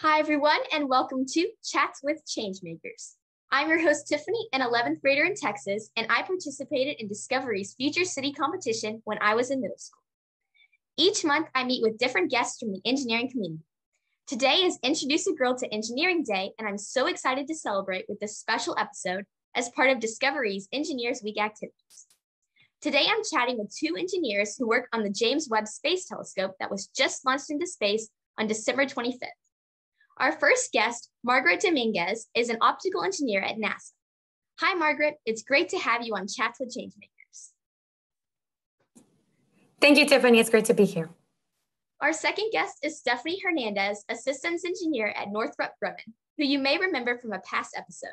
Hi, everyone, and welcome to Chats with Changemakers. I'm your host, Tiffany, an 11th grader in Texas, and I participated in DiscoverE's Future City competition when I was in middle school. Each month, I meet with different guests from the engineering community. Today is Introduce a Girl to Engineering Day, and I'm so excited to celebrate with this special episode as part of DiscoverE's Engineers Week activities. Today, I'm chatting with two engineers who work on the James Webb Space Telescope that was just launched into space on December 25th. Our first guest, Margaret Dominguez, is an optical engineer at NASA. Hi, Margaret. It's great to have you on Chats with Changemakers. Thank you, Tiffany. It's great to be here. Our second guest is Stephanie Hernandez, a systems engineer at Northrop Grumman, who you may remember from a past episode.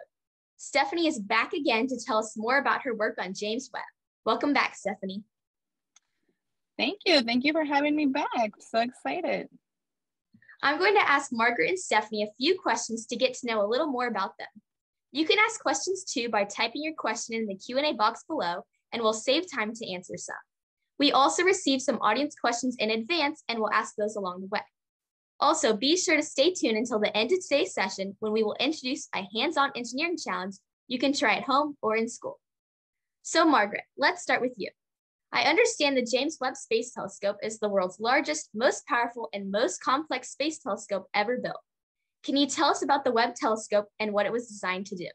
Stephanie is back again to tell us more about her work on James Webb. Welcome back, Stephanie. Thank you. Thank you for having me back. So excited. I'm going to ask Margaret and Stephanie a few questions to get to know a little more about them. You can ask questions too by typing your question in the Q&A box below and we'll save time to answer some. We also received some audience questions in advance and we'll ask those along the way. Also, be sure to stay tuned until the end of today's session when we will introduce a hands-on engineering challenge you can try at home or in school. So Margaret, let's start with you. I understand the James Webb Space Telescope is the world's largest, most powerful, and most complex space telescope ever built. Can you tell us about the Webb telescope and what it was designed to do?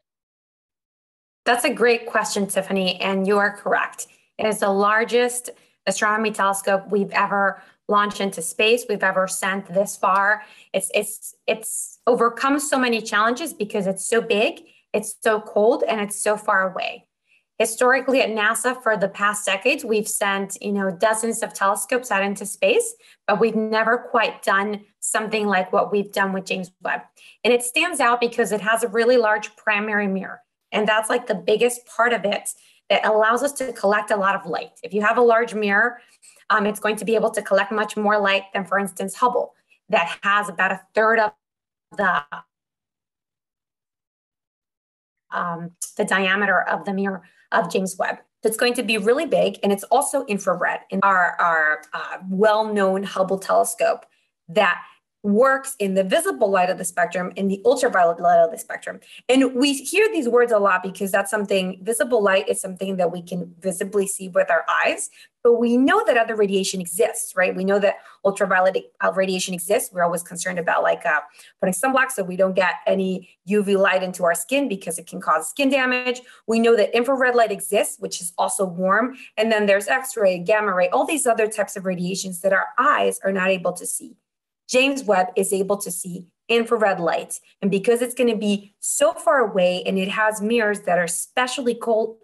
That's a great question, Tiffany, and you are correct. It is the largest astronomy telescope we've ever launched into space, we've ever sent this far. It's it's it's overcome so many challenges because it's so big, it's so cold, and it's so far away historically at NASA for the past decades, we've sent, you know, dozens of telescopes out into space, but we've never quite done something like what we've done with James Webb. And it stands out because it has a really large primary mirror. And that's like the biggest part of it that allows us to collect a lot of light. If you have a large mirror, um, it's going to be able to collect much more light than, for instance, Hubble, that has about a third of the um, the diameter of the mirror of James Webb. That's going to be really big, and it's also infrared. In our, our uh, well-known Hubble telescope that works in the visible light of the spectrum in the ultraviolet light of the spectrum. And we hear these words a lot because that's something visible light is something that we can visibly see with our eyes, but we know that other radiation exists, right? We know that ultraviolet uh, radiation exists. We're always concerned about like uh, putting sunblock so we don't get any UV light into our skin because it can cause skin damage. We know that infrared light exists, which is also warm. And then there's X-ray, gamma ray, all these other types of radiations that our eyes are not able to see. James Webb is able to see infrared light. And because it's going to be so far away and it has mirrors that are specially cold,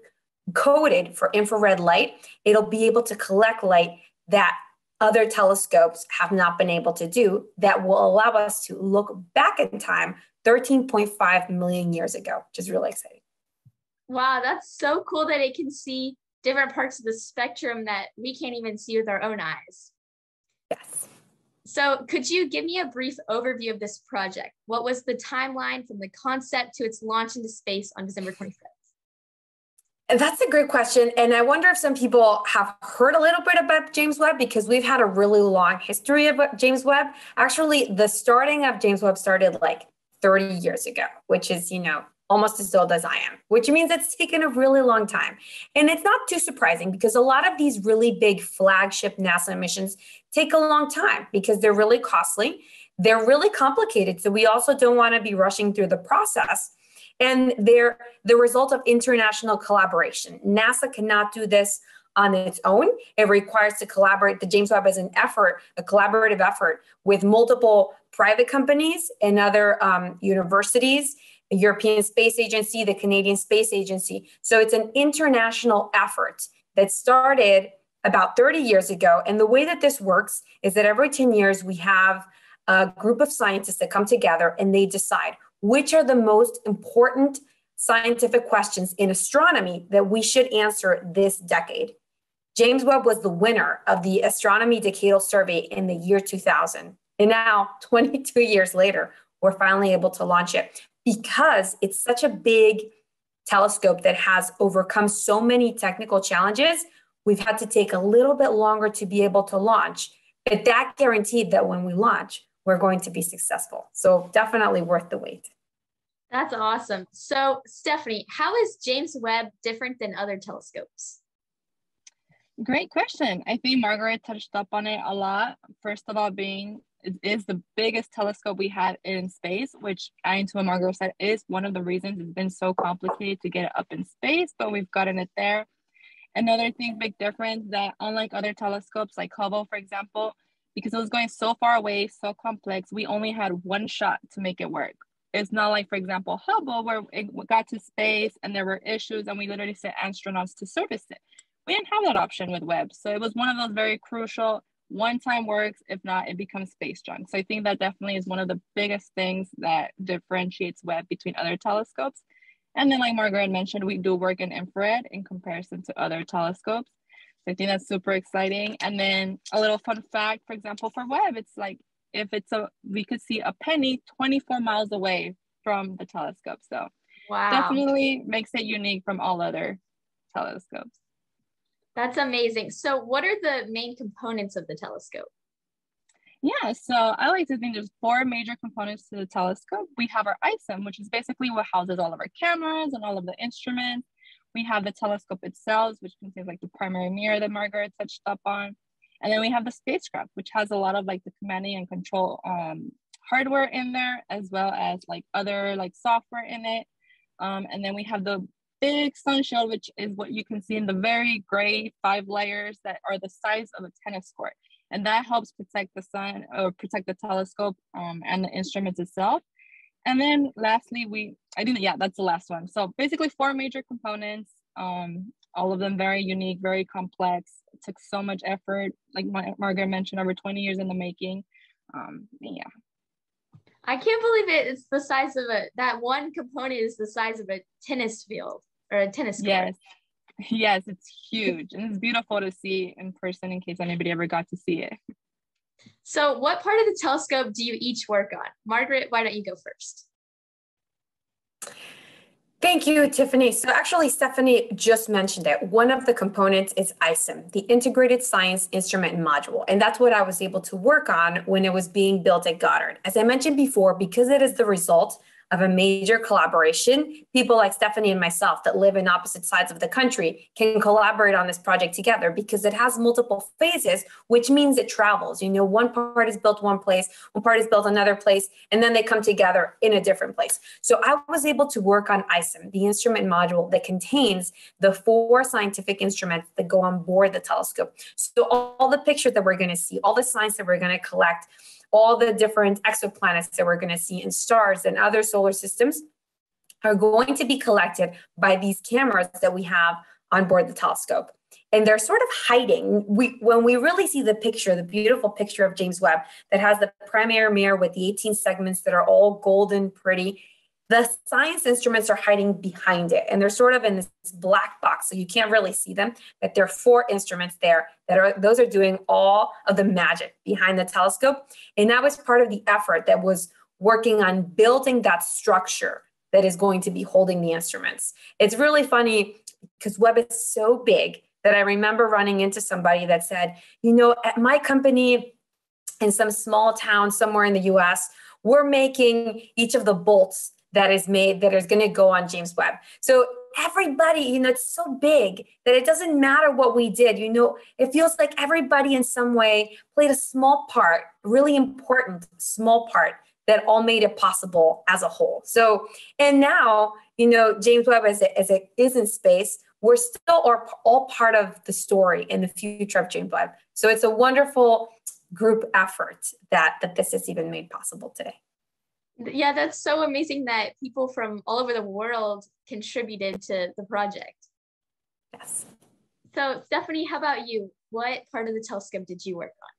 coded for infrared light, it'll be able to collect light that other telescopes have not been able to do that will allow us to look back in time 13.5 million years ago, which is really exciting. Wow, that's so cool that it can see different parts of the spectrum that we can't even see with our own eyes. Yes. So, could you give me a brief overview of this project? What was the timeline from the concept to its launch into space on December 25th? That's a great question. And I wonder if some people have heard a little bit about James Webb because we've had a really long history of James Webb. Actually, the starting of James Webb started like 30 years ago, which is, you know, almost as old as I am, which means it's taken a really long time. And it's not too surprising because a lot of these really big flagship NASA missions take a long time because they're really costly. They're really complicated. So we also don't want to be rushing through the process. And they're the result of international collaboration. NASA cannot do this on its own. It requires to collaborate. The James Webb is an effort, a collaborative effort with multiple private companies and other um, universities the European Space Agency, the Canadian Space Agency. So it's an international effort that started about 30 years ago. And the way that this works is that every 10 years we have a group of scientists that come together and they decide which are the most important scientific questions in astronomy that we should answer this decade. James Webb was the winner of the Astronomy Decadal Survey in the year 2000. And now, 22 years later, we're finally able to launch it because it's such a big telescope that has overcome so many technical challenges, we've had to take a little bit longer to be able to launch. But that guaranteed that when we launch, we're going to be successful. So definitely worth the wait. That's awesome. So, Stephanie, how is James Webb different than other telescopes? Great question. I think Margaret touched up on it a lot. First of all, being it is the biggest telescope we have in space, which to what Margaret said is one of the reasons it's been so complicated to get it up in space, but we've gotten it there. Another thing, big difference that unlike other telescopes like Hubble, for example, because it was going so far away, so complex, we only had one shot to make it work. It's not like, for example, Hubble, where it got to space and there were issues and we literally sent astronauts to service it. We didn't have that option with Webb. So it was one of those very crucial one time works. If not, it becomes space junk. So I think that definitely is one of the biggest things that differentiates Webb between other telescopes. And then, like Margaret mentioned, we do work in infrared in comparison to other telescopes. So I think that's super exciting. And then a little fun fact, for example, for Webb, it's like if it's a we could see a penny 24 miles away from the telescope so wow. definitely makes it unique from all other telescopes that's amazing so what are the main components of the telescope yeah, so I like to think there's four major components to the telescope. We have our ISIM, which is basically what houses all of our cameras and all of the instruments. We have the telescope itself, which contains like the primary mirror that Margaret touched up on. And then we have the spacecraft, which has a lot of like the commanding and control um, hardware in there, as well as like other like software in it. Um, and then we have the big sun shield, which is what you can see in the very gray five layers that are the size of a tennis court. And that helps protect the sun or protect the telescope um, and the instruments itself. And then lastly, we, I think, yeah, that's the last one. So basically four major components, um, all of them very unique, very complex. It took so much effort, like Margaret mentioned, over 20 years in the making. Um, yeah. I can't believe it. It's the size of a, that one component is the size of a tennis field or a tennis court. Yes. Yes, it's huge and it's beautiful to see in person in case anybody ever got to see it. So, what part of the telescope do you each work on? Margaret, why don't you go first? Thank you, Tiffany. So actually, Stephanie just mentioned it. One of the components is ISIM, the Integrated Science Instrument Module. And that's what I was able to work on when it was being built at Goddard. As I mentioned before, because it is the result of a major collaboration, people like Stephanie and myself that live in opposite sides of the country can collaborate on this project together because it has multiple phases, which means it travels. You know, one part is built one place, one part is built another place, and then they come together in a different place. So I was able to work on ISIM, the instrument module that contains the four scientific instruments that go on board the telescope. So all the pictures that we're going to see, all the science that we're going to collect, all the different exoplanets that we're going to see in stars and other solar systems are going to be collected by these cameras that we have on board the telescope. And they're sort of hiding. We when we really see the picture the beautiful picture of james webb that has the primary mirror with the 18 segments that are all golden pretty the science instruments are hiding behind it and they're sort of in this black box so you can't really see them but there are four instruments there that are those are doing all of the magic behind the telescope and that was part of the effort that was working on building that structure that is going to be holding the instruments. It's really funny because webb is so big that i remember running into somebody that said you know at my company in some small town somewhere in the us we're making each of the bolts that is made that is going to go on James Webb. So everybody, you know, it's so big that it doesn't matter what we did. You know, it feels like everybody in some way played a small part, really important small part that all made it possible as a whole. So, and now, you know, James Webb as it, as it is in space, we're still all, all part of the story in the future of James Webb. So it's a wonderful group effort that that this is even made possible today yeah that's so amazing that people from all over the world contributed to the project yes so stephanie how about you what part of the telescope did you work on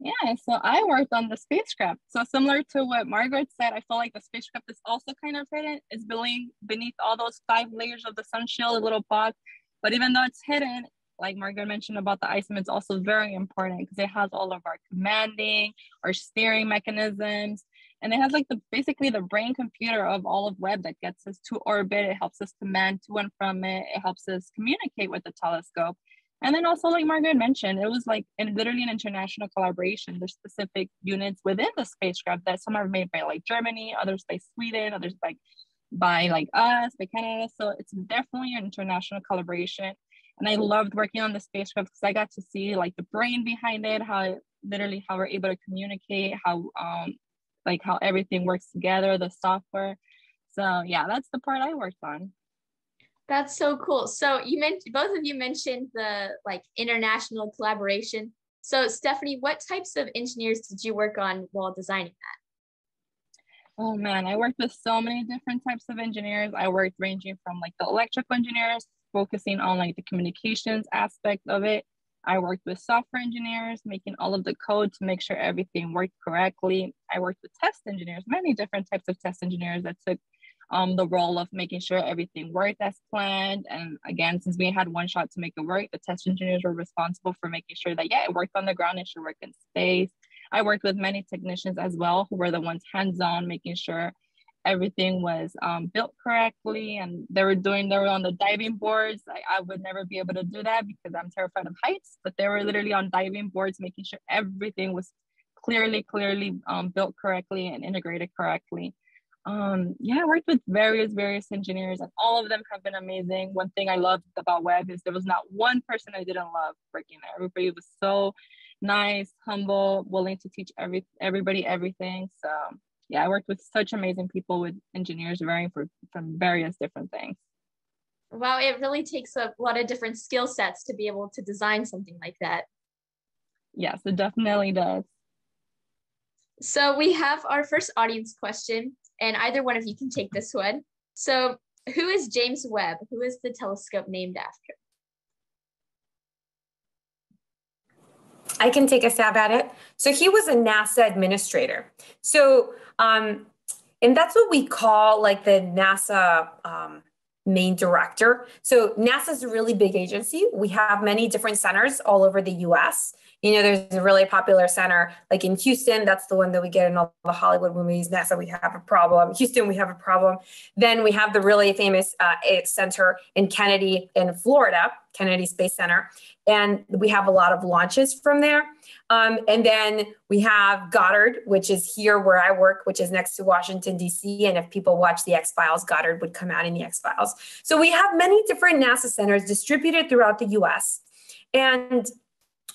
yeah, so I worked on the spacecraft. So similar to what Margaret said, I feel like the spacecraft is also kind of hidden. It's beneath beneath all those five layers of the sun shield, a little box. But even though it's hidden, like Margaret mentioned about the ISIM, it's also very important because it has all of our commanding, our steering mechanisms, and it has like the basically the brain computer of all of Webb that gets us to orbit. It helps us command to and from it. It helps us communicate with the telescope. And then also, like Margaret mentioned, it was like in literally an international collaboration. There's specific units within the spacecraft that some are made by like Germany, others by Sweden, others by by like us, by Canada. So it's definitely an international collaboration. And I loved working on the spacecraft because I got to see like the brain behind it, how it, literally how we're able to communicate, how um like how everything works together, the software. So yeah, that's the part I worked on. That's so cool. So you mentioned both of you mentioned the like international collaboration. So Stephanie, what types of engineers did you work on while designing that? Oh man, I worked with so many different types of engineers. I worked ranging from like the electrical engineers, focusing on like the communications aspect of it. I worked with software engineers, making all of the code to make sure everything worked correctly. I worked with test engineers, many different types of test engineers that took um, the role of making sure everything worked as planned. And again, since we had one shot to make it work, the test engineers were responsible for making sure that, yeah, it worked on the ground, it should work in space. I worked with many technicians as well who were the ones hands on, making sure everything was um, built correctly and they were doing they were on the diving boards I, I would never be able to do that because i'm terrified of heights but they were literally on diving boards making sure everything was clearly clearly um, built correctly and integrated correctly um, yeah, I worked with various, various engineers, and all of them have been amazing. One thing I loved about Webb is there was not one person I didn't love working there. Everybody was so nice, humble, willing to teach every everybody everything. So yeah, I worked with such amazing people with engineers varying for, from various different things. Wow, it really takes a lot of different skill sets to be able to design something like that. Yes, it definitely does. So we have our first audience question and either one of you can take this one. So, who is James Webb? Who is the telescope named after? I can take a stab at it. So he was a NASA administrator. So, um, and that's what we call like the NASA um, main director. So NASA is a really big agency. We have many different centers all over the US. You know, there's a really popular center like in Houston. That's the one that we get in all the Hollywood movies. NASA, we have a problem. Houston, we have a problem. Then we have the really famous uh, center in Kennedy in Florida, Kennedy Space Center. And we have a lot of launches from there. Um, and then we have Goddard, which is here where I work, which is next to Washington, D.C. And if people watch the X Files, Goddard would come out in the X Files. So we have many different NASA centers distributed throughout the US. And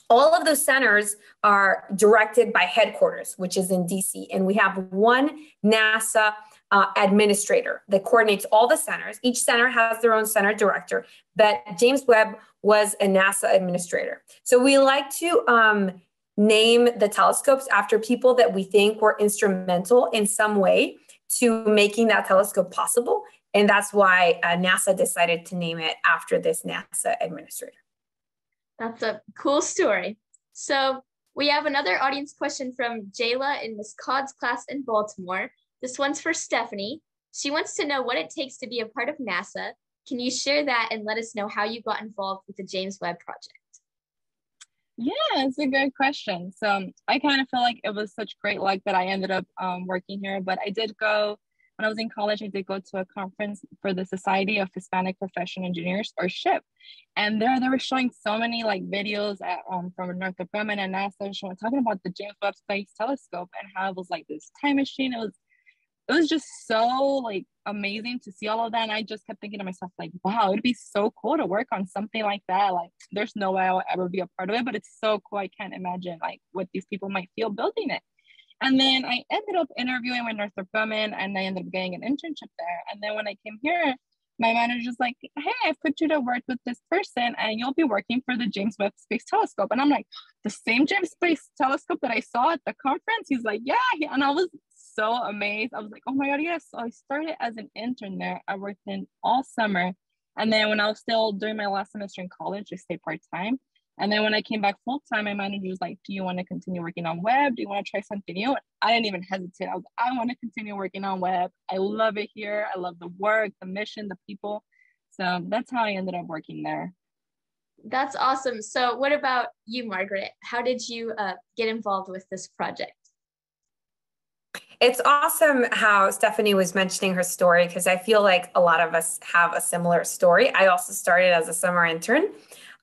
all of those centers are directed by headquarters, which is in DC. And we have one NASA uh, administrator that coordinates all the centers. Each center has their own center director, but James Webb was a NASA administrator. So we like to um, name the telescopes after people that we think were instrumental in some way to making that telescope possible. And that's why uh, NASA decided to name it after this NASA administrator. That's a cool story. So we have another audience question from Jayla in Miss Codd's class in Baltimore. This one's for Stephanie. She wants to know what it takes to be a part of NASA. Can you share that and let us know how you got involved with the James Webb Project? Yeah, it's a good question. So I kind of feel like it was such great luck that I ended up um, working here, but I did go when I was in college, I did go to a conference for the Society of Hispanic Professional Engineers, or SHPE, and there they were showing so many like videos at, um, from Northrop Grumman and NASA showing talking about the James Webb Space Telescope and how it was like this time machine. It was it was just so like amazing to see all of that. And I just kept thinking to myself, like, wow, it'd be so cool to work on something like that. Like, there's no way I'll ever be a part of it, but it's so cool. I can't imagine like what these people might feel building it. And then I ended up interviewing with Northrop Grumman and I ended up getting an internship there. And then when I came here, my manager's like, hey, I've put you to work with this person and you'll be working for the James Webb Space Telescope. And I'm like, the same James Space Telescope that I saw at the conference? He's like, yeah. And I was so amazed. I was like, oh my God, yes. So I started as an intern there. I worked in all summer. And then when I was still doing my last semester in college, I stayed part time. And then when I came back full time, my manager was like, Do you want to continue working on Webb? Do you want to try something new? I didn't even hesitate. I was I want to continue working on Webb. I love it here. I love the work, the mission, the people. So that's how I ended up working there. That's awesome. So, what about you, Margaret? How did you uh, get involved with this project? It's awesome how Stephanie was mentioning her story because I feel like a lot of us have a similar story. I also started as a summer intern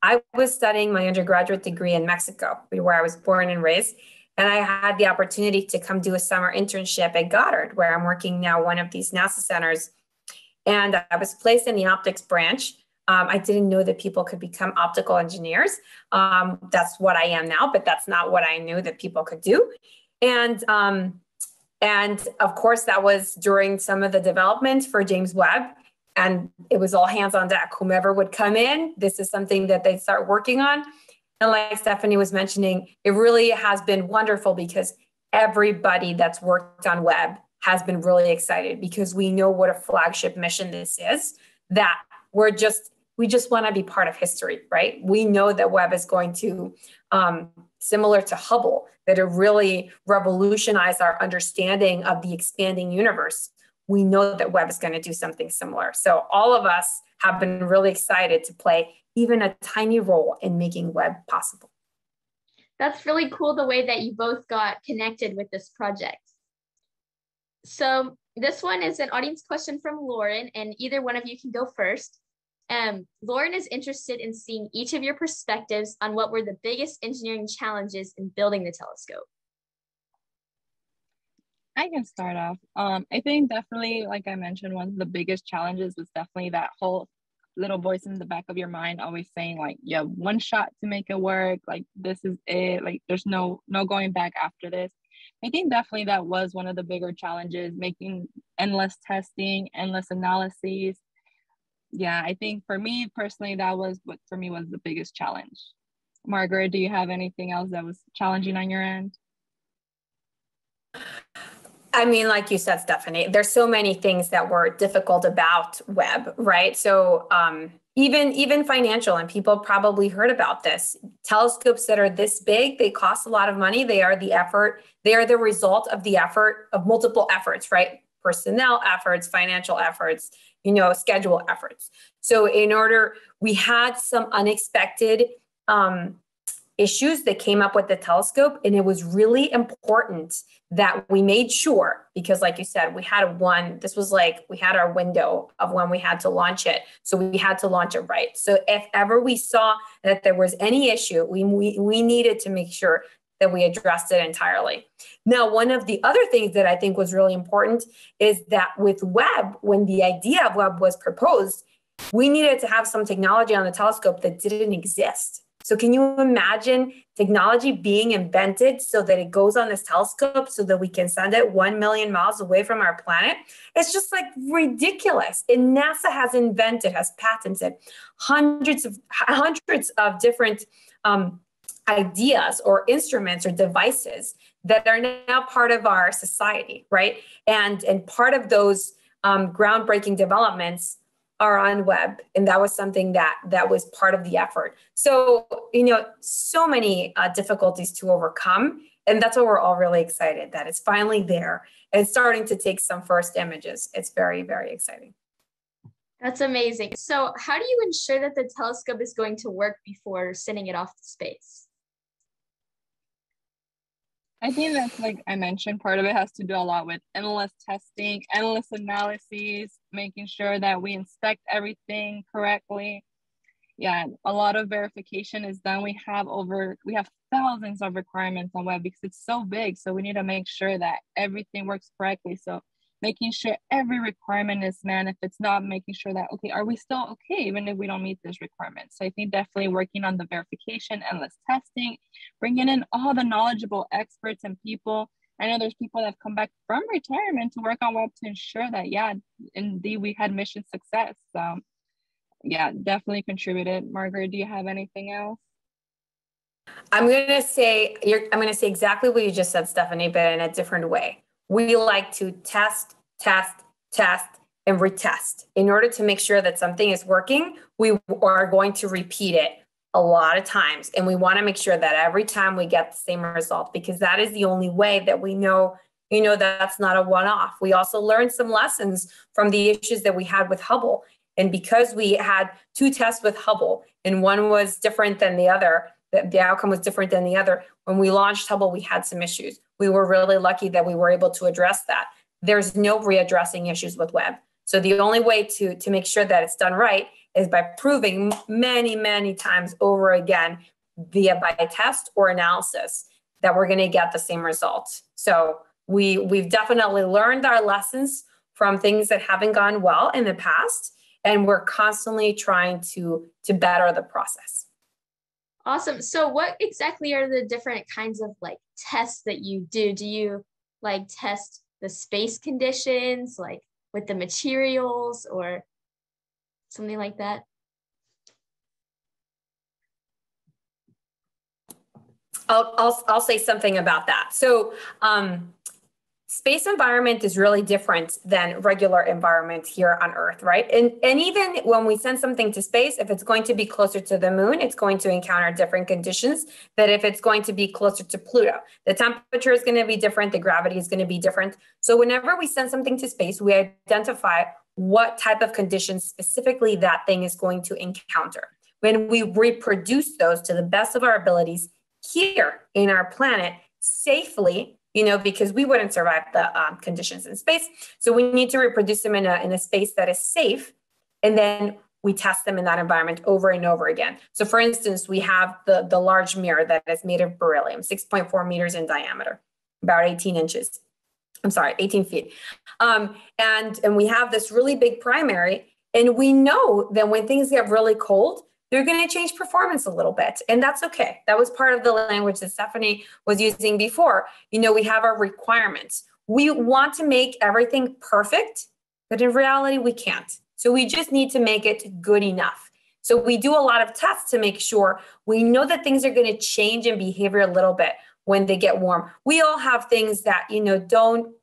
I was studying my undergraduate degree in Mexico, where I was born and raised. And I had the opportunity to come do a summer internship at Goddard, where I'm working now, one of these NASA centers. And I was placed in the optics branch. Um, I didn't know that people could become optical engineers. Um, that's what I am now, but that's not what I knew that people could do. And um, and of course, that was during some of the development for James Webb. And it was all hands on deck. Whomever would come in, this is something that they start working on. And like Stephanie was mentioning, it really has been wonderful because everybody that's worked on Webb has been really excited because we know what a flagship mission this is, that we're just, we just want to be part of history, right? We know that Webb is going to, um, similar to Hubble, that have really revolutionized our understanding of the expanding universe. We know that Webb is going to do something similar. So all of us have been really excited to play even a tiny role in making Webb possible. That's really cool the way that you both got connected with this project. So this one is an audience question from Lauren, and either one of you can go first. Um, Lauren is interested in seeing each of your perspectives on what were the biggest engineering challenges in building the telescope. I can start off. Um, I think definitely, like I mentioned, one of the biggest challenges was definitely that whole little voice in the back of your mind always saying like you have one shot to make it work like this is it like there's no no going back after this i think definitely that was one of the bigger challenges making endless testing endless analyses yeah, I think for me personally, that was what for me was the biggest challenge. Margaret, do you have anything else that was challenging on your end? I mean, like you said, Stephanie, there's so many things that were difficult about Webb, right? So um, even even financial, and people probably heard about this. Telescopes that are this big, they cost a lot of money. They are the effort. They are the result of the effort of multiple efforts, right? Personnel efforts, financial efforts, you know, schedule efforts. So in order, we had some unexpected um, issues that came up with the telescope, and it was really important that we made sure because, like you said, we had one. This was like we had our window of when we had to launch it, so we had to launch it right. So if ever we saw that there was any issue, we we, we needed to make sure that we addressed it entirely. Now, one of the other things that I think was really important is that with Webb, when the idea of Webb was proposed, we needed to have some technology on the telescope that didn't exist. So, can you imagine technology being invented so that it goes on this telescope so that we can send it 1 million miles away from our planet? It's just like ridiculous. And NASA has invented, has patented hundreds of hundreds of different um, ideas or instruments or devices that are now part of our society, right? And and part of those um, groundbreaking developments are on Webb, and that was something that that was part of the effort. So you know, so many uh, difficulties to overcome, and that's why we're all really excited that it's finally there and starting to take some first images. It's very very exciting. That's amazing. So, how do you ensure that the telescope is going to work before sending it off to space? I think that's like I mentioned, part of it has to do a lot with endless testing, endless analyses, making sure that we inspect everything correctly. Yeah, a lot of verification is done. We have over we have thousands of requirements on Webb because it's so big. So we need to make sure that everything works correctly. So making sure every requirement is met. If it's not, making sure that, okay, are we still okay even if we don't meet this requirement? So I think definitely working on the verification, endless testing, bringing in all the knowledgeable experts and people. I know there's people that have come back from retirement to work on Webb to ensure that, yeah, indeed we had mission success. So yeah, definitely contributed. Margaret, do you have anything else? I'm gonna say you're, I'm gonna say exactly what you just said, Stephanie, but in a different way we like to test, test, test, and retest. In order to make sure that something is working, we are going to repeat it a lot of times. And we want to make sure that every time we get the same result because that is the only way that we know, you know, that's not a one off. We also learned some lessons from the issues that we had with Hubble. And because we had two tests with Hubble and one was different than the other, the, the outcome was different than the other. When we launched Hubble, we had some issues. We were really lucky that we were able to address that. There's no readdressing issues with Webb. So the only way to, to make sure that it's done right is by proving many, many times over again via by test or analysis that we're going to get the same result. So we we've definitely learned our lessons from things that haven't gone well in the past and we're constantly trying to to better the process. Awesome. So what exactly are the different kinds of like tests that you do? Do you like test the space conditions like with the materials or something like that? I'll, I'll, I'll say something about that. So um, space environment is really different than regular environment here on Earth, right? And, and even when we send something to space, if it's going to be closer to the moon, it's going to encounter different conditions than if it's going to be closer to Pluto. The temperature is going to be different, the gravity is going to be different. So whenever we send something to space, we identify what type of conditions specifically that thing is going to encounter. When we reproduce those to the best of our abilities, here in our planet safely you know because we wouldn't survive the um, conditions in space. So we need to reproduce them in a, in a space that is safe and then we test them in that environment over and over again. So for instance we have the the large mirror that is made of beryllium 6.4 meters in diameter about 18 inches. I'm sorry 18 feet. Um, and and we have this really big primary and we know that when things get really cold they're going to change performance a little bit. And that's okay. That was part of the language that Stephanie was using before. You know, we have our requirements. We want to make everything perfect, but in reality, we can't. So we just need to make it good enough. So we do a lot of tests to make sure we know that things are going to change in behavior a little bit when they get warm. We all have things that, you know, don't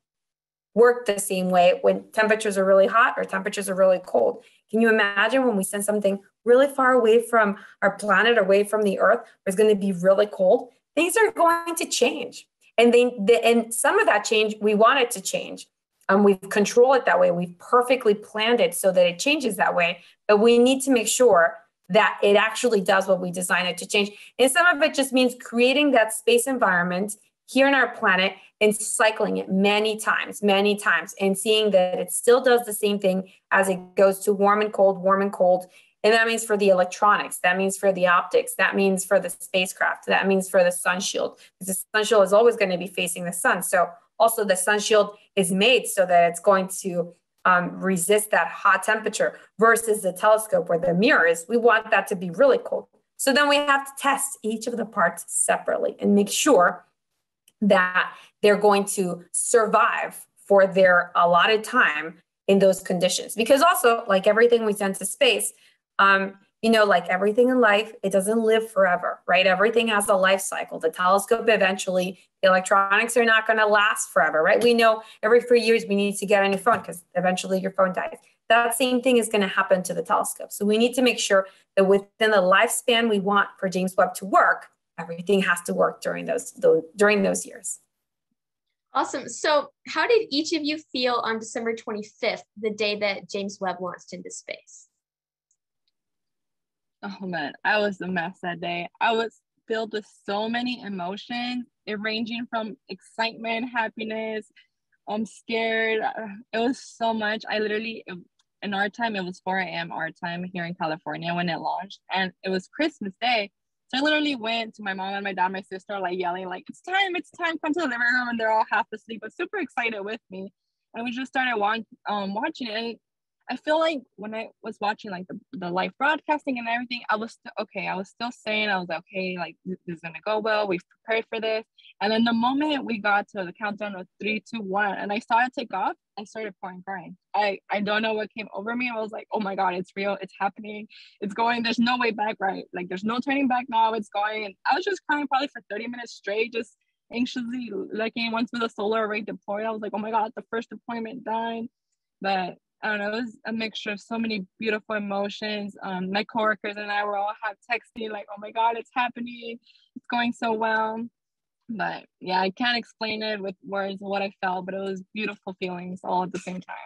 work the same way when temperatures are really hot or temperatures are really cold. Can you imagine when we send something really far away from our planet, away from the earth, where it's going to be really cold? Things are going to change. And they, the, and some of that change, we want it to change. Um, we've controlled it that way. We've perfectly planned it so that it changes that way. But we need to make sure that it actually does what we design it to change. And some of it just means creating that space environment here on our planet and cycling it many times, many times, and seeing that it still does the same thing as it goes to warm and cold, warm and cold. And that means for the electronics, that means for the optics, that means for the spacecraft, that means for the sun shield, because the sun shield is always going to be facing the sun. So also the sun shield is made so that it's going to um, resist that hot temperature versus the telescope where the mirror is. We want that to be really cold. So then we have to test each of the parts separately and make sure that they're going to survive for their allotted time in those conditions. Because also, like everything we send to space, um, you know, like everything in life, it doesn't live forever, right? Everything has a life cycle. The telescope eventually, the electronics are not going to last forever, right? We know every three years we need to get a new phone because eventually your phone dies. That same thing is going to happen to the telescope. So we need to make sure that within the lifespan we want for James Webb to work, everything has to work during those, those during those years. Awesome. So, how did each of you feel on December 25th, the day that James Webb launched into space? Oh man, I was a mess that day. I was filled with so many emotions, it ranging from excitement, happiness, I'm scared. Uh, it was so much. I literally, in our time, it was 4 a.m. our time here in California when it launched, and it was Christmas Day. So I literally went to my mom and my dad, my sister, like yelling, like, it's time, it's time, come to the living room. And they're all half asleep, but super excited with me. And we just started watch, um, watching it. And I feel like when I was watching like the, the live broadcasting and everything, I was st- okay. I was still saying, I was like, okay, like this is gonna go well. We've prepared for this. And then the moment we got to the countdown of three, two, one, and I saw it take off, I started pouring crying. I I don't know what came over me. I was like, oh my god, it's real. It's happening. It's going. There's no way back. Right? Like there's no turning back now. It's going. And I was just crying probably for 30 minutes straight, just anxiously looking. Once with the solar array deployed, I was like, oh my god, the first deployment done. But I don't know, it was a mixture of so many beautiful emotions. Um, my coworkers and I were all have texting like, "Oh my God, it's happening! It's going so well." But yeah, I can't explain it with words what I felt, but it was beautiful feelings all at the same time.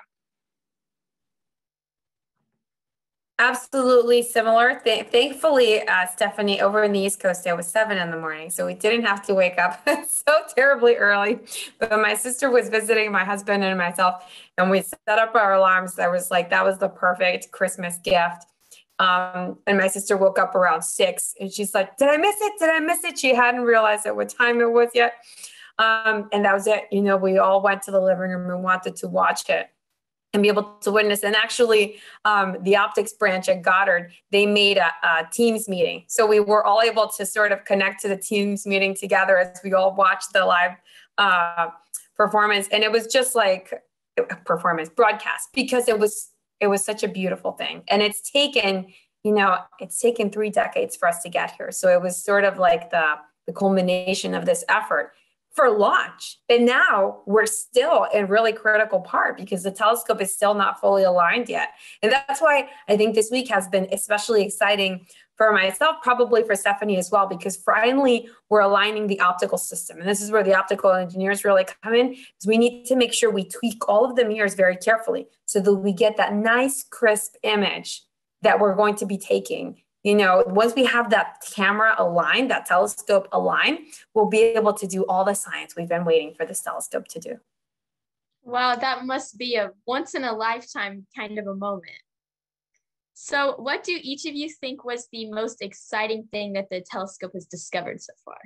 Absolutely similar. Th- thankfully, uh, Stephanie, over in the East Coast, it was seven in the morning, so we didn't have to wake up so terribly early. But my sister was visiting my husband and myself, and we set up our alarms. That was like that was the perfect Christmas gift. Um, and my sister woke up around six and she's like, Did I miss it? Did I miss it? She hadn't realized at what time it was yet. Um, and that was it. You know, we all went to the living room and wanted to watch it and be able to witness. And actually, um, the optics branch at Goddard, they made a, a, Teams meeting. So we were all able to sort of connect to the Teams meeting together as we all watched the live uh, performance. And it was just like a performance broadcast because it was it was such a beautiful thing. And it's taken, you know, it's taken three decades for us to get here. So it was sort of like the the culmination of this effort for launch. And now we're still in really critical part because the telescope is still not fully aligned yet. And that's why I think this week has been especially exciting for myself, probably for Stephanie as well, because finally we're aligning the optical system. And this is where the optical engineers really come in, is we need to make sure we tweak all of the mirrors very carefully so that we get that nice crisp image that we're going to be taking you know, once we have that camera aligned, that telescope aligned, we'll be able to do all the science we've been waiting for this telescope to do. Wow, that must be a once in a lifetime kind of a moment. So, what do each of you think was the most exciting thing that the telescope has discovered so far?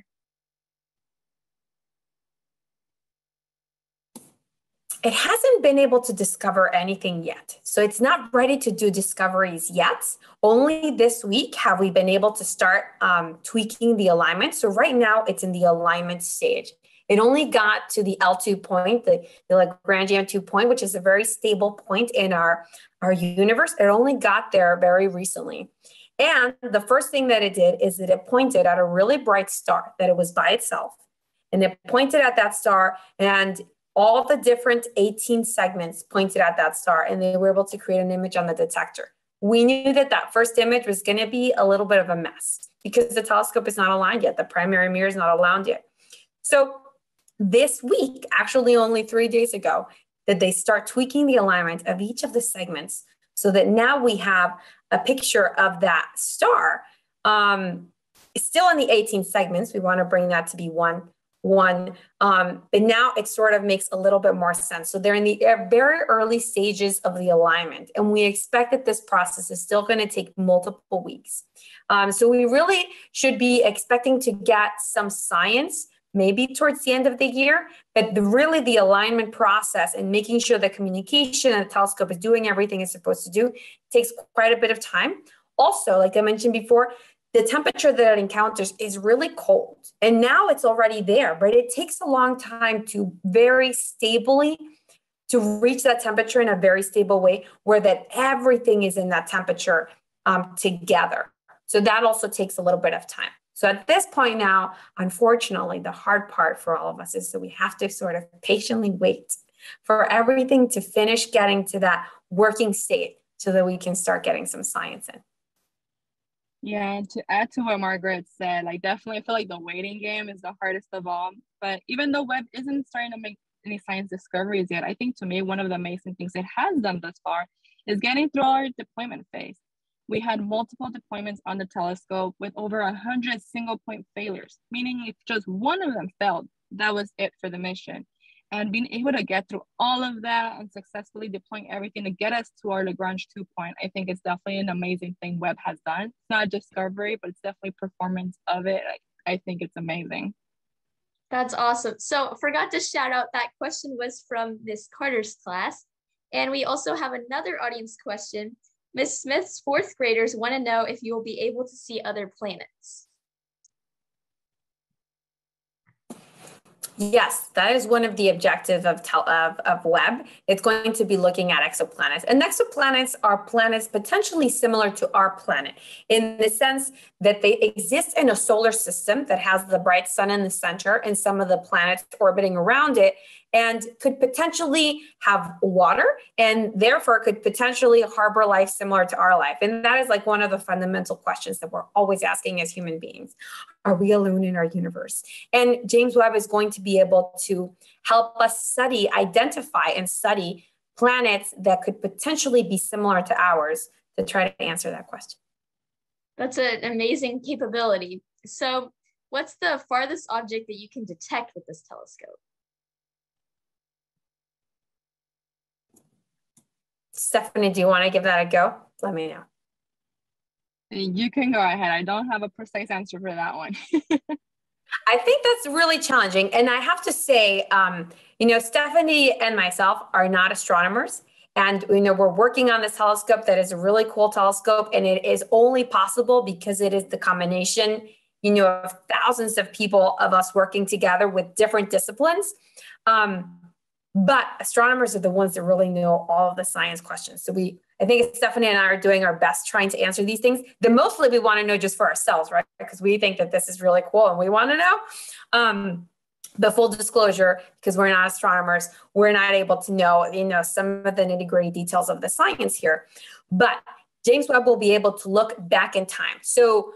It hasn't been able to discover anything yet. So it's not ready to do discoveries yet. Only this week have we been able to start um, tweaking the alignment. So right now it's in the alignment stage. It only got to the L2 point, the, the Lagrangian 2 point, which is a very stable point in our, our universe. It only got there very recently. And the first thing that it did is that it pointed at a really bright star that it was by itself. And it pointed at that star and all the different 18 segments pointed at that star and they were able to create an image on the detector. We knew that that first image was going to be a little bit of a mess because the telescope is not aligned yet. The primary mirror is not aligned yet. So this week, actually only three days ago, that they start tweaking the alignment of each of the segments so that now we have a picture of that star. Um, still in the 18 segments, we want to bring that to be one one. Um, but now it sort of makes a little bit more sense. So they're in the very early stages of the alignment, and we expect that this process is still going to take multiple weeks. Um, so we really should be expecting to get some science maybe towards the end of the year, but the, really the alignment process and making sure the communication and the telescope is doing everything it's supposed to do takes quite a bit of time. Also, like I mentioned before, the temperature that it encounters is really cold. And now it's already there, but it takes a long time to very stably to reach that temperature in a very stable way where that everything is in that temperature um, together. So that also takes a little bit of time. So at this point now, unfortunately, the hard part for all of us is that we have to sort of patiently wait for everything to finish getting to that working state so that we can start getting some science in. Yeah, to add to what Margaret said, like definitely I feel like the waiting game is the hardest of all. But even though Webb isn't starting to make any science discoveries yet, I think to me one of the amazing things it has done thus far is getting through our deployment phase. We had multiple deployments on the telescope with over a hundred single point failures, meaning if just one of them failed, that was it for the mission and being able to get through all of that and successfully deploying everything to get us to our Lagrange 2 point, I think it's definitely an amazing thing Webb has done. It's not discovery, but it's definitely performance of it. I, I think it's amazing. That's awesome. So forgot to shout out that question was from Miss Carter's class. And we also have another audience question. Miss Smith's fourth graders want to know if you will be able to see other planets. Yes, that is one of the objectives of, tel- of, of Webb. It's going to be looking at exoplanets. And exoplanets are planets potentially similar to our planet in the sense that they exist in a solar system that has the bright sun in the center and some of the planets orbiting around it and could potentially have water and therefore could potentially harbor life similar to our life. And that is like one of the fundamental questions that we're always asking as human beings. Are we alone in our universe? And James Webb is going to be able to help us study, identify, and study planets that could potentially be similar to ours to try to answer that question. That's an amazing capability. So, what's the farthest object that you can detect with this telescope? Stephanie, do you want to give that a go? Let me know. You can go ahead. I don't have a precise answer for that one. I think that's really challenging. And I have to say, um, you know, Stephanie and myself are not astronomers. And you know, we're working on this telescope that is a really cool telescope, and it is only possible because it is the combination, you know, of thousands of people of us working together with different disciplines. Um, but astronomers are the ones that really know all the science questions. So we I think Stephanie and I are doing our best trying to answer these things. The mostly we want to know just for ourselves, right? Because we think that this is really cool and we want to know. Um, the full disclosure, because we're not astronomers, we're not able to know, you know, some of the nitty gritty details of the science here. But James Webb will be able to look back in time. So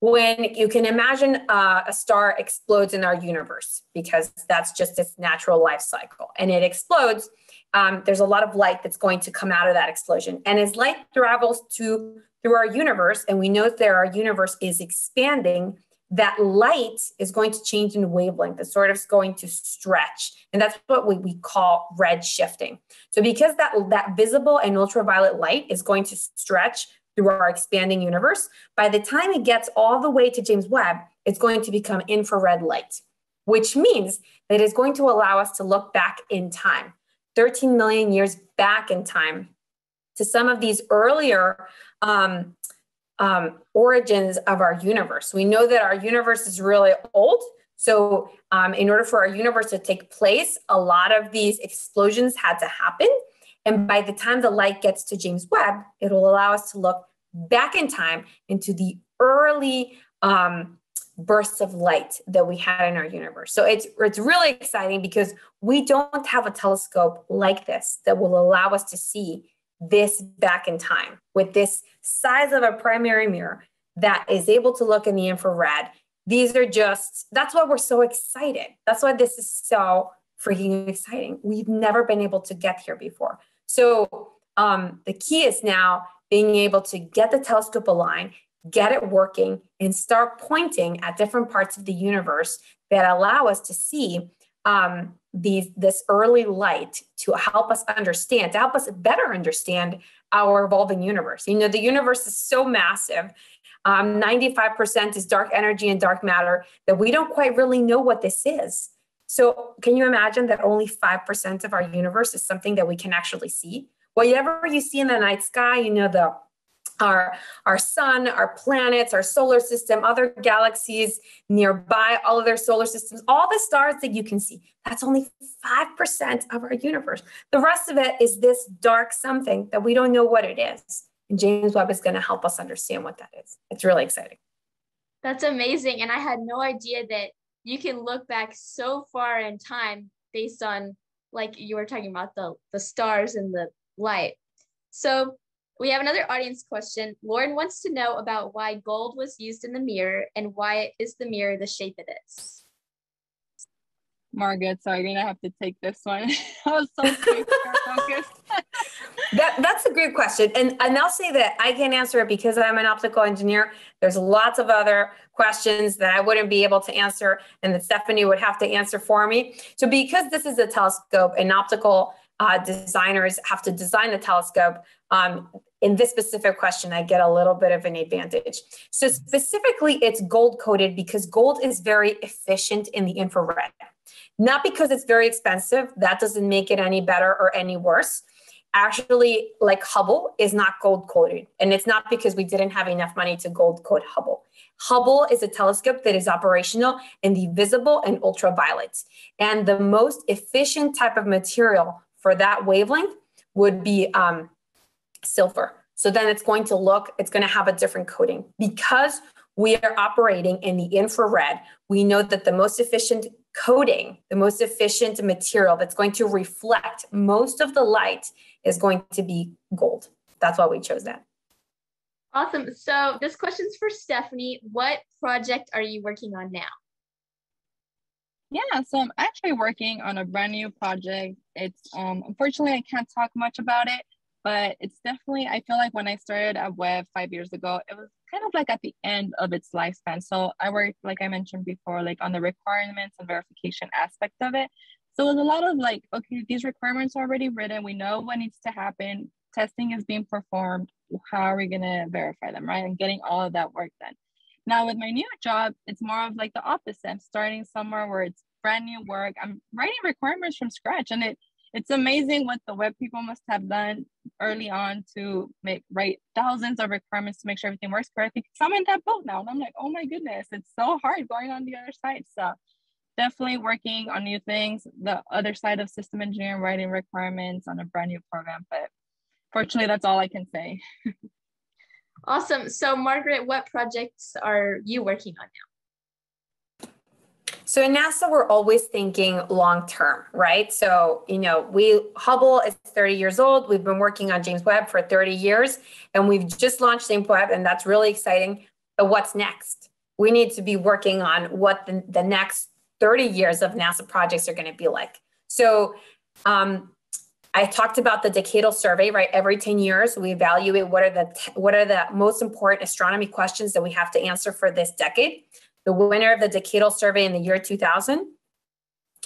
when you can imagine uh, a star explodes in our universe, because that's just its natural life cycle, and it explodes, um, there's a lot of light that's going to come out of that explosion. And as light travels to through our universe, and we know that our universe is expanding, that light is going to change in wavelength. It's sort of going to stretch. And that's what we, we call red shifting. So because that, that visible and ultraviolet light is going to stretch through our expanding universe, by the time it gets all the way to James Webb, it's going to become infrared light, which means that it's going to allow us to look back in time. 13 million years back in time to some of these earlier um, um, origins of our universe. We know that our universe is really old. So, um, in order for our universe to take place, a lot of these explosions had to happen. And by the time the light gets to James Webb, it'll allow us to look back in time into the early um, bursts of light that we had in our universe. So it's it's really exciting because we don't have a telescope like this that will allow us to see this back in time with this size of a primary mirror that is able to look in the infrared. These are just that's why we're so excited. That's why this is so freaking exciting. We've never been able to get here before. So um, the key is now being able to get the telescope aligned get it working, and start pointing at different parts of the universe that allow us to see um, these this early light to help us understand, to help us better understand our evolving universe. You know, the universe is so massive. Um, 95% is dark energy and dark matter that we don't quite really know what this is. So, can you imagine that only 5% of our universe is something that we can actually see? Whatever you see in the night sky, you know, the our, our sun, our planets, our solar system, other galaxies nearby, all of their solar systems, all the stars that you can see. That's only 5% of our universe. The rest of it is this dark something that we don't know what it is. And James Webb is going to help us understand what that is. It's really exciting. That's amazing. And I had no idea that you can look back so far in time based on, like you were talking about, the, the stars and the light. So we have another audience question. Lauren wants to know about why gold was used in the mirror and why is the mirror the shape it is. Margaret, sorry, you're gonna have to take this one. I was so focused. that that's a great question, and and I'll say that I can't answer it because I'm an optical engineer. There's lots of other questions that I wouldn't be able to answer, and that Stephanie would have to answer for me. So because this is a telescope, an optical uh, designers have to design the telescope. Um, in this specific question, I get a little bit of an advantage. So specifically, it's gold coated because gold is very efficient in the infrared. Not because it's very expensive, that doesn't make it any better or any worse. Actually, like Hubble is not gold coated, and it's not because we didn't have enough money to gold coat Hubble. Hubble is a telescope that is operational in the visible and ultraviolet. And the most efficient type of material for that wavelength would be um, silver. So then it's going to look, it's going to have a different coating. Because we are operating in the infrared, we know that the most efficient coating, the most efficient material that's going to reflect most of the light is going to be gold. That's why we chose that. Awesome. So this question's for Stephanie. What project are you working on now? Yeah, so I'm actually working on a brand new project. It's um unfortunately I can't talk much about it, but it's definitely i feel like when i started at Webb five years ago it was kind of like at the end of its lifespan so i worked like i mentioned before like on the requirements and verification aspect of it so was a lot of like okay these requirements are already written we know what needs to happen testing is being performed how are we going to verify them, right? And getting all of that work done. Now, with my new job, it's more of like the opposite. I'm starting somewhere where it's brand new work. I'm writing requirements from scratch, and it it's amazing what the Webb people must have done early on to make write thousands of requirements to make sure everything works correctly. Because I'm in that boat now, and I'm like, oh my goodness, it's so hard going on the other side. So definitely working on new things. The other side of system engineering, writing requirements on a brand new program, but fortunately, that's all I can say. awesome. So, Margaret, what projects are you working on now? So in NASA, we're always thinking long term, right? So, you know, we Hubble is 30 years old. We've been working on James Webb for 30 years, and we've just launched James Webb, and that's really exciting. But what's next? We need to be working on what the, the next 30 years of NASA projects are going to be like. So um, I talked about the decadal survey, right? Every 10 years, we evaluate what are the what are the most important astronomy questions that we have to answer for this decade. The winner of the decadal survey in the year 2000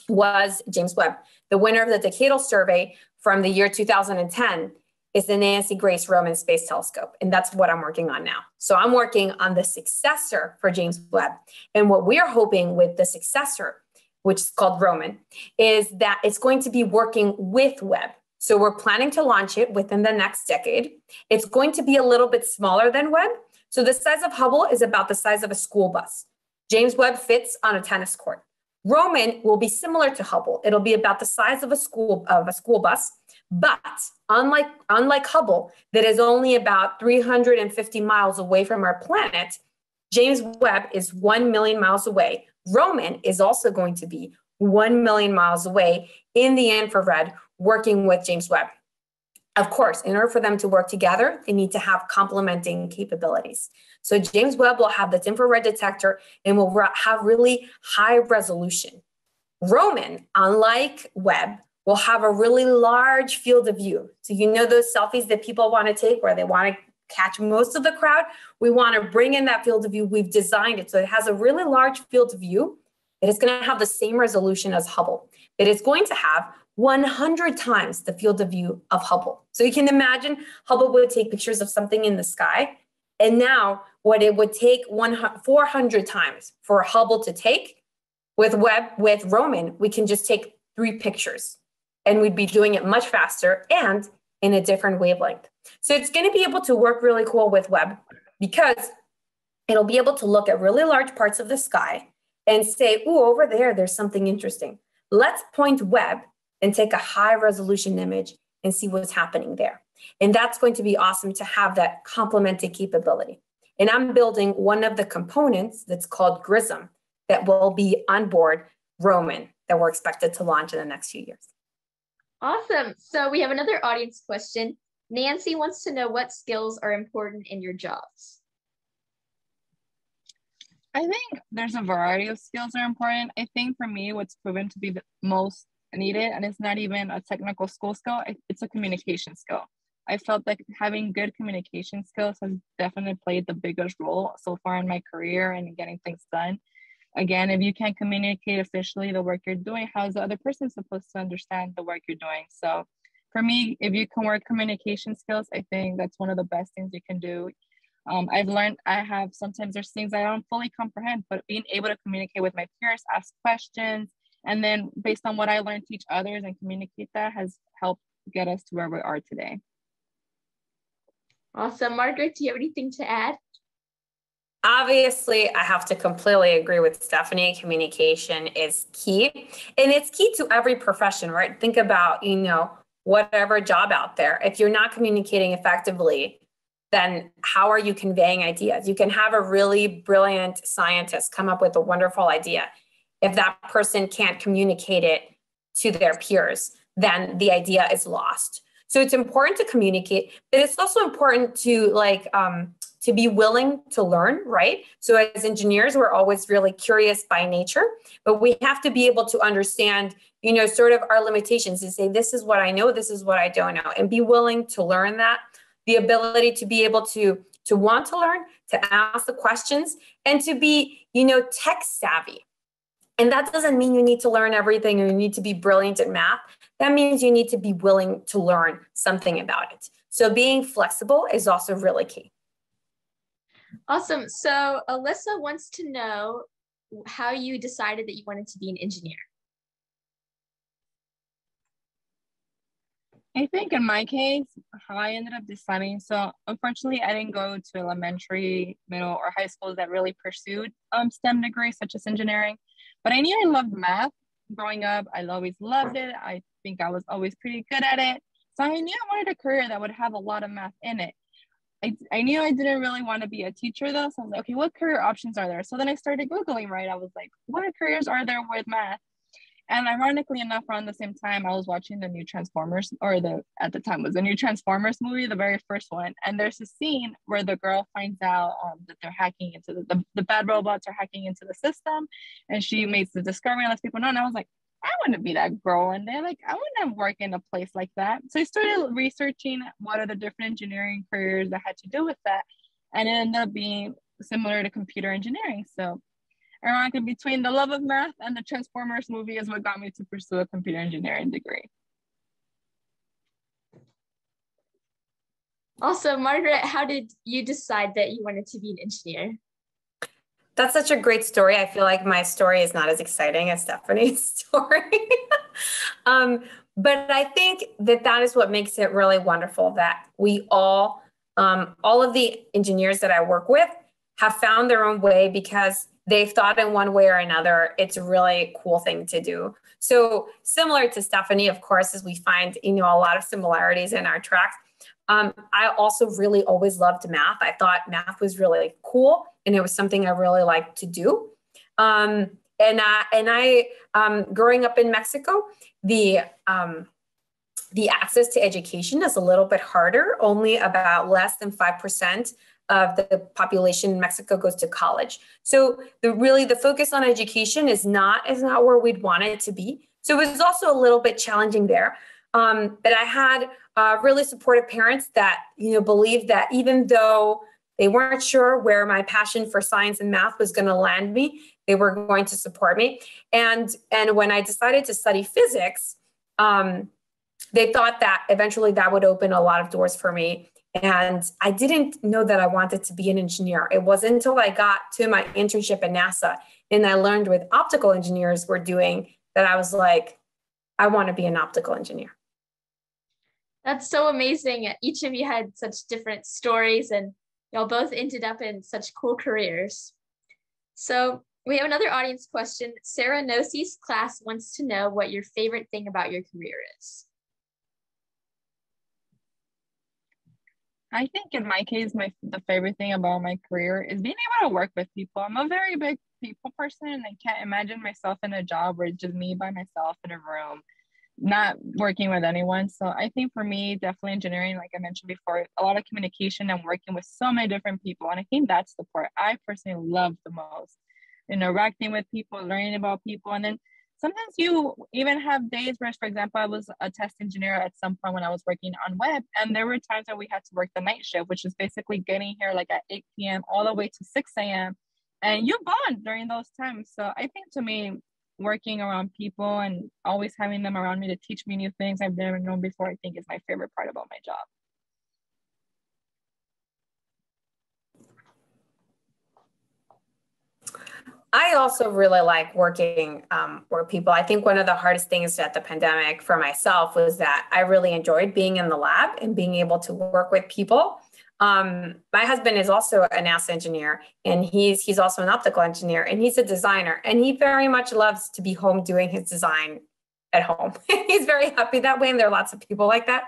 was James Webb. The winner of the decadal survey from the year 2010 is the Nancy Grace Roman Space Telescope. And that's what I'm working on now. So I'm working on the successor for James Webb. And what we're hoping with the successor, which is called Roman, is that it's going to be working with Webb. So we're planning to launch it within the next decade. It's going to be a little bit smaller than Webb. So the size of Hubble is about the size of a school bus. James Webb fits on a tennis court. Roman will be similar to Hubble. It'll be about the size of a school of a school bus but unlike, unlike Hubble, that is only about 350 miles away from our planet, James Webb is 1 million miles away. Roman is also going to be 1 million miles away in the infrared working with James Webb. Of course, in order for them to work together, they need to have complementing capabilities. So James Webb will have this infrared detector and will have really high resolution. Roman, unlike Webb, will have a really large field of view. So, you know, those selfies that people want to take where they want to catch most of the crowd, we want to bring in that field of view. We've designed it so it has a really large field of view. It is going to have the same resolution as Hubble. It is going to have 100 times the field of view of Hubble. So you can imagine Hubble would take pictures of something in the sky. And now, what it would take 400 times for Hubble to take, with Webb, with Roman, we can just take three pictures and we'd be doing it much faster and in a different wavelength. So it's going to be able to work really cool with Webb because it'll be able to look at really large parts of the sky and say, "Ooh, over there, there's something interesting. Let's point Webb and take a high resolution image and see what's happening there." And that's going to be awesome to have that complementing capability. And I'm building one of the components that's called GRISM that will be on board Roman that we're expected to launch in the next few years. Awesome. So we have another audience question. Nancy wants to know what skills are important in your jobs. I think there's a variety of skills that are important. I think for me, what's proven to be the most needed, and it's not even a technical school skill, it's a communication skill. I felt like having good communication skills has definitely played the biggest role so far in my career and getting things done again if you can't communicate officially the work you're doing how's the other person supposed to understand the work you're doing so for me if you can work communication skills i think that's one of the best things you can do um, i've learned i have sometimes there's things i don't fully comprehend but being able to communicate with my peers ask questions and then based on what i learned teach others and communicate that has helped get us to where we are today awesome margaret do you have anything to add Obviously, I have to completely agree with Stephanie. Communication is key. And it's key to every profession, right? Think about, you know, whatever job out there. If you're not communicating effectively, then how are you conveying ideas? You can have a really brilliant scientist come up with a wonderful idea. If that person can't communicate it to their peers, then the idea is lost. So it's important to communicate, but it's also important to like um, to be willing to learn, right? So, as engineers, we're always really curious by nature, but we have to be able to understand, you know, sort of our limitations and say, this is what I know, this is what I don't know, and be willing to learn that. The ability to be able to to want to learn, to ask the questions, and to be, you know, tech savvy. And that doesn't mean you need to learn everything or you need to be brilliant at math. That means you need to be willing to learn something about it. So being flexible is also really key. Awesome. So Alyssa wants to know how you decided that you wanted to be an engineer. I think in my case, how I ended up deciding, so unfortunately, I didn't go to elementary, middle, or high schools that really pursued um, STEM degrees such as engineering. But I knew I loved math growing up. I always loved it. I think I was always pretty good at it. So I knew I wanted a career that would have a lot of math in it. I, I knew I didn't really want to be a teacher though. So I was like, okay, what career options are there? So then I started Googling, right? I was like, what careers are there with math? And ironically enough, around the same time, I was watching the new Transformers, or the at the time was the new Transformers movie, the very first one. And there's a scene where the girl finds out um, that they're hacking into the, the, the bad robots are hacking into the system, and she makes the discovery and lets people know. And I was like, I want to be that girl one day. Like, I want to work in a place like that. So I started researching what are the different engineering careers that had to do with that, and it ended up being similar to computer engineering. So ironically between the love of math and the Transformers movie is what got me to pursue a computer engineering degree. Also, Margaret, how did you decide that you wanted to be an engineer? That's such a great story. I feel like my story is not as exciting as Stephanie's story. um, but I think that that is what makes it really wonderful that we all, um, all of the engineers that I work with, have found their own way because they've thought in one way or another. It's a really cool thing to do. So similar to Stephanie, of course, as we find you know a lot of similarities in our tracks. Um, I also really always loved math. I thought math was really cool, and it was something I really liked to do. Um, and uh, and I, um, growing up in Mexico, the um, the access to education is a little bit harder. Only about less than five percent of the population in Mexico goes to college. So the really the focus on education is not is not where we'd want it to be. So it was also a little bit challenging there. Um, but I had uh, really supportive parents that you know believed that even though they weren't sure where my passion for science and math was going to land me, they were going to support me. And and when I decided to study physics, um, they thought that eventually that would open a lot of doors for me and I didn't know that I wanted to be an engineer. It wasn't until I got to my internship at NASA and I learned what optical engineers were doing that I was like, I want to be an optical engineer. That's so amazing. Each of you had such different stories and y'all both ended up in such cool careers. So we have another audience question. Sarah Nosi's class wants to know what your favorite thing about your career is. I think in my case, my the favorite thing about my career is being able to work with people. I'm a very big people person, and I can't imagine myself in a job where it's just me by myself in a room, not working with anyone. So I think for me, definitely engineering, like I mentioned before, a lot of communication and working with so many different people, and I think that's the part I personally love the most. Interacting with people, learning about people, and then sometimes you even have days where, for example, I was a test engineer at some point when I was working on Webb, and there were times that we had to work the night shift, which is basically getting here like at 8 p.m. all the way to 6 a.m. And you bond during those times. So I think to me, working around people and always having them around me to teach me new things I've never known before, I think is my favorite part about my job. I also really like working um, with people. I think one of the hardest things at the pandemic for myself was that I really enjoyed being in the lab and being able to work with people. Um, my husband is also a NASA engineer, and he's he's also an optical engineer, and he's a designer, and he very much loves to be home doing his design at home. he's very happy that way, and there are lots of people like that.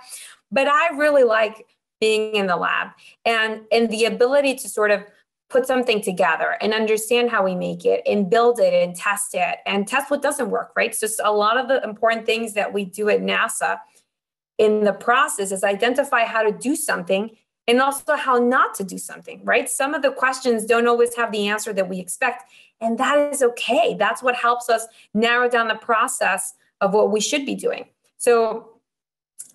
But I really like being in the lab and and the ability to sort of put something together and understand how we make it and build it and test it and test what doesn't work, right? So a lot of the important things that we do at NASA in the process is identify how to do something and also how not to do something, right? Some of the questions don't always have the answer that we expect, and that is okay. That's what helps us narrow down the process of what we should be doing. So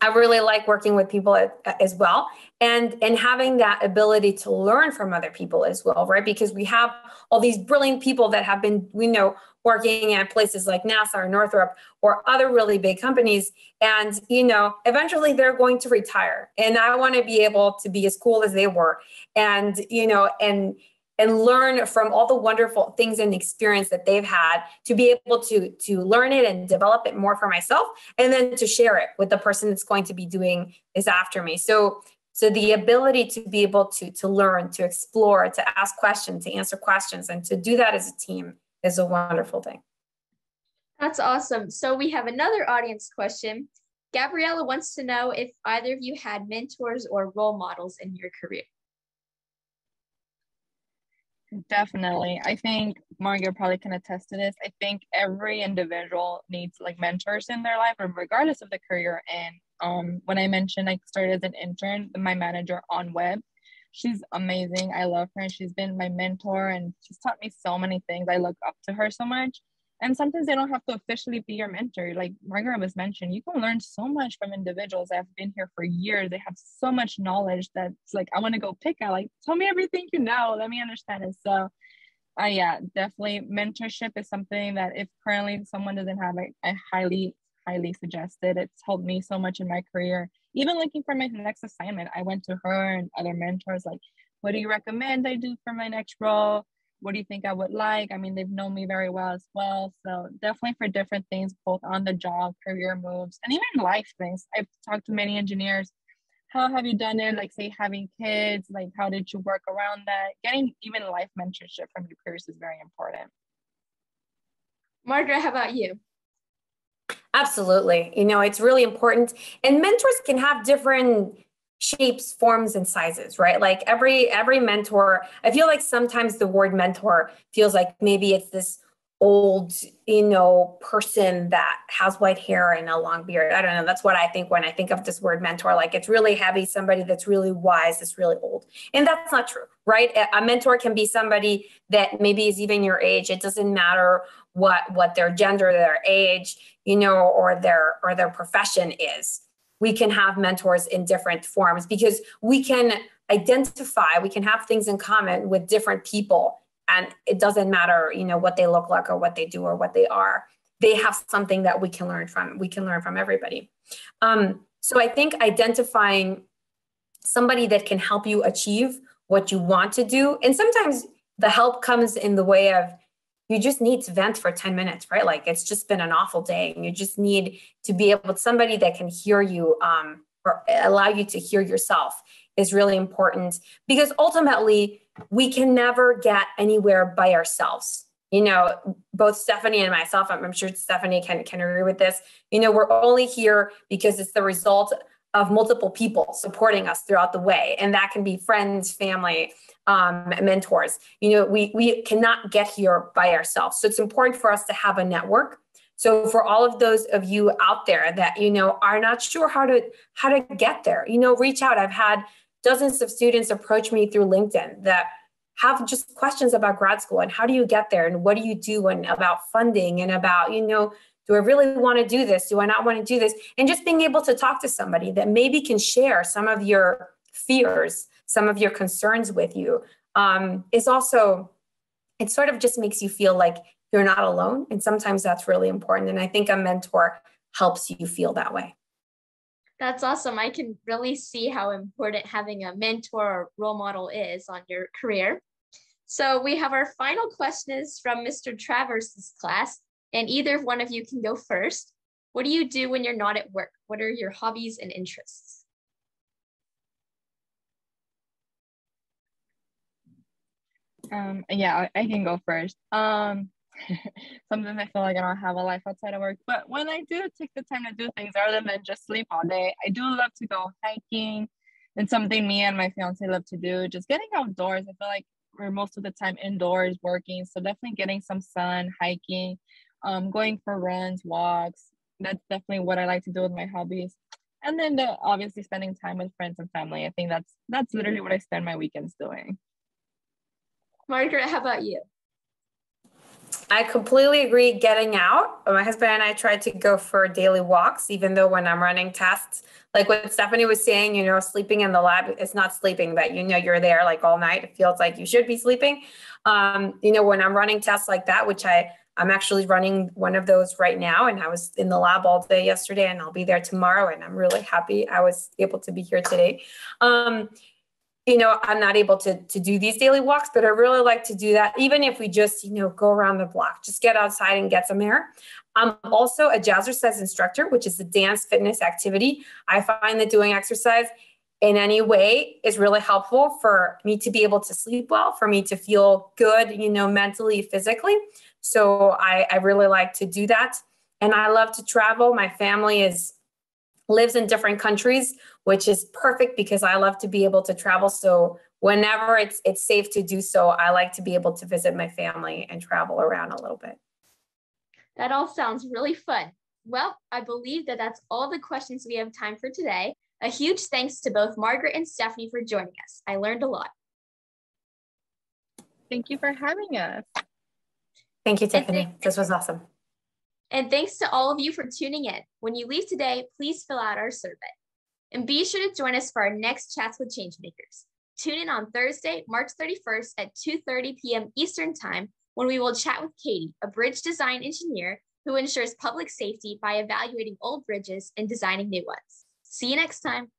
I really like working with people as well and and having that ability to learn from other people as well right because we have all these brilliant people that have been we know working at places like NASA or Northrop or other really big companies. And, you know, eventually they're going to retire. And I want to be able to be as cool as they were. And, you know, and, and learn from all the wonderful things and experience that they've had to be able to to learn it and develop it more for myself and then to share it with the person that's going to be doing this after me. So so the ability to be able to to learn to explore to ask questions to answer questions and to do that as a team is a wonderful thing. That's awesome. So we have another audience question. Gabriella wants to know if either of you had mentors or role models in your career Definitely. I think Margaret probably can attest to this. I think every individual needs like mentors in their life, regardless of the career. And um, when I mentioned I started as an intern, my manager on Webb, she's amazing. I love her. And she's been my mentor and she's taught me so many things. I look up to her so much and sometimes they don't have to officially be your mentor. Like margaret was mentioned you can learn so much from individuals that have been here for years. They have so much knowledge that's like i want to go pick at like tell me everything you know. Let me understand it. So uh, yeah definitely mentorship is something that if currently someone doesn't have it i highly highly suggest it it's helped me so much in my career. Even looking for my next assignment i went to her and other mentors like what do you recommend i do for my next role what do you think I would like? I mean, they've known me very well as well. So definitely for different things, both on the job, career moves, and even life things. I've talked to many engineers. How have you done it? Like say having kids, like how did you work around that? Getting even life mentorship from your peers is very important. Margaret, how about you? Absolutely. You know, it's really important. And mentors can have different shapes forms and sizes right? Like every every mentor i feel like sometimes the word mentor feels like maybe it's this old you know person that has white hair and a long beard. I don't know. That's what i think when i think of this word mentor. Like it's really heavy somebody that's really wise that's really old. And that's not true right? A mentor can be somebody that maybe is even your age. It doesn't matter what what their gender their age you know or their or their profession is we can have mentors in different forms because we can identify we can have things in common with different people. And it doesn't matter you know what they look like or what they do or what they are. They have something that we can learn from we can learn from everybody. Um, so i think identifying somebody that can help you achieve what you want to do and sometimes the help comes in the way of you just need to vent for 10 minutes, right? Like it's just been an awful day and you just need to be able to somebody that can hear you um, or allow you to hear yourself is really important because ultimately we can never get anywhere by ourselves. You know, both Stephanie and myself, I'm sure Stephanie can, can agree with this. You know, we're only here because it's the result of multiple people supporting us throughout the way. And that can be friends, family, um, mentors. You know, we we cannot get here by ourselves. So it's important for us to have a network. So for all of those of you out there that you know are not sure how to how to get there, you know, reach out. I've had dozens of students approach me through LinkedIn that have just questions about grad school and how do you get there and what do you do and about funding and about you know do I really want to do this? Do I not want to do this? And just being able to talk to somebody that maybe can share some of your fears some of your concerns with you um, is also it sort of just makes you feel like you're not alone. And sometimes that's really important. And i think a mentor helps you feel that way. That's awesome. I can really see how important having a mentor or role model is on your career. So we have our final question is from mr Travers' class and either one of you can go first what do you do when you're not at work what are your hobbies and interests Um, yeah, I, can go first. Um, sometimes I feel like I don't have a life outside of work, but when I do take the time to do things other than just sleep all day, I do love to go hiking. It's something me and my fiance love to do. Just getting outdoors. I feel like we're most of the time indoors working, so definitely getting some sun, hiking, um, going for runs, walks. That's definitely what I like to do with my hobbies. And then the, obviously spending time with friends and family. I think that's that's literally what I spend my weekends doing. Margaret, how about you? I completely agree getting out. My husband and I try to go for daily walks, even though when I'm running tests, like what Stephanie was saying, you know, sleeping in the lab, it's not sleeping, but you know, you're there like all night. It feels like you should be sleeping. Um, you know, when I'm running tests like that, which I, I'm actually running one of those right now, and I was in the lab all day yesterday, and I'll be there tomorrow. And I'm really happy I was able to be here today. Um, you know, I'm not able to to do these daily walks, but I really like to do that, even if we just you know go around the block, just get outside and get some air. I'm also a jazzercise instructor, which is a dance fitness activity. I find that doing exercise in any way is really helpful for me to be able to sleep well, for me to feel good, you know, mentally, physically. So I, I really like to do that. And I love to travel. My family is lives in different countries, which is perfect because I love to be able to travel. So whenever it's it's safe to do so, I like to be able to visit my family and travel around a little bit. That all sounds really fun. Well, I believe that that's all the questions we have time for today. A huge thanks to both Margaret and Stephanie for joining us. I learned a lot. Thank you for having us. Thank you, Tiffany. This was awesome. And thanks to all of you for tuning in. When you leave today, please fill out our survey. And be sure to join us for our next Chats with Changemakers. Tune in on Thursday, March 31st at 2.30 p.m. Eastern Time when we will chat with Katie, a bridge design engineer who ensures public safety by evaluating old bridges and designing new ones. See you next time.